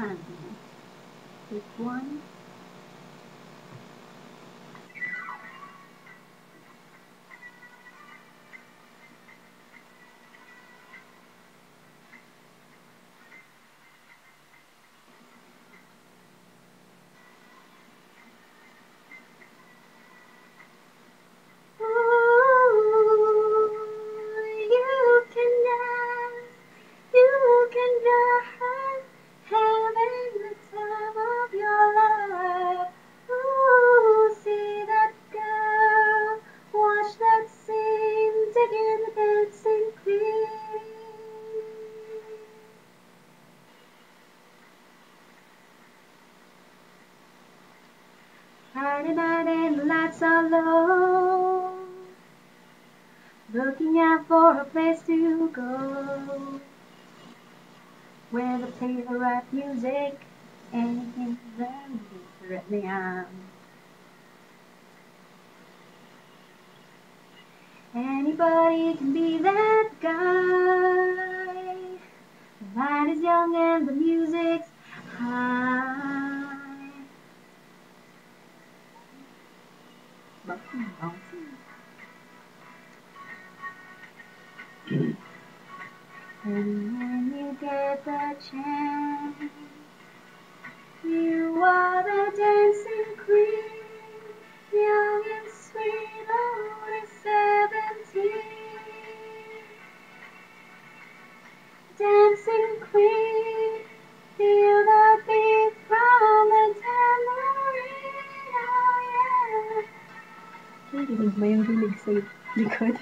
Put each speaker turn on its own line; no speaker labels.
plan here. Pick one. Friday night and the lights are low Looking out for a place to go. Where the right music And the rhythm Anybody can be that guy. The night is young and the music's high and when you get the chance, you are the dancing queen, young and sweet, only seventeen. Dancing queen. 没有，没有，没有，所以你可以。